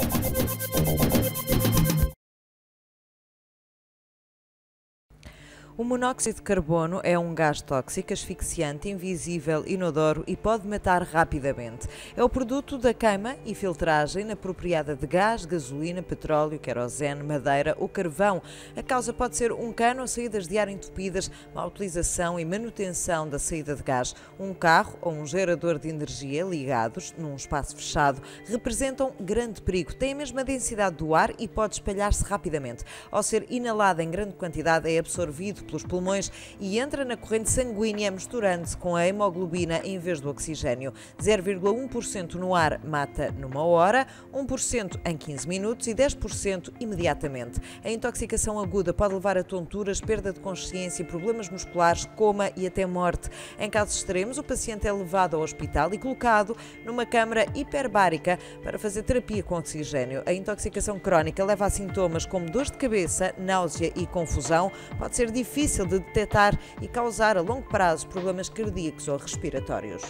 Thank you. O monóxido de carbono é um gás tóxico, asfixiante, invisível, inodoro e pode matar rapidamente. É o produto da queima e filtragem inapropriada de gás, gasolina, petróleo, querosene, madeira ou carvão. A causa pode ser um cano ou saídas de ar entupidas, má utilização e manutenção da saída de gás. Um carro ou um gerador de energia ligados num espaço fechado representam grande perigo. Tem a mesma densidade do ar e pode espalhar-se rapidamente. Ao ser inalado em grande quantidade, é absorvido pelos pulmões e entra na corrente sanguínea misturando-se com a hemoglobina em vez do oxigênio. 0,1% no ar mata numa hora, 1% em 15 minutos e 10% imediatamente. A intoxicação aguda pode levar a tonturas, perda de consciência, problemas musculares, coma e até morte. Em casos extremos, o paciente é levado ao hospital e colocado numa câmara hiperbárica para fazer terapia com oxigênio. A intoxicação crónica leva a sintomas como dor de cabeça, náusea e confusão. Pode ser difícil difícil de detectar e causar a longo prazo problemas cardíacos ou respiratórios.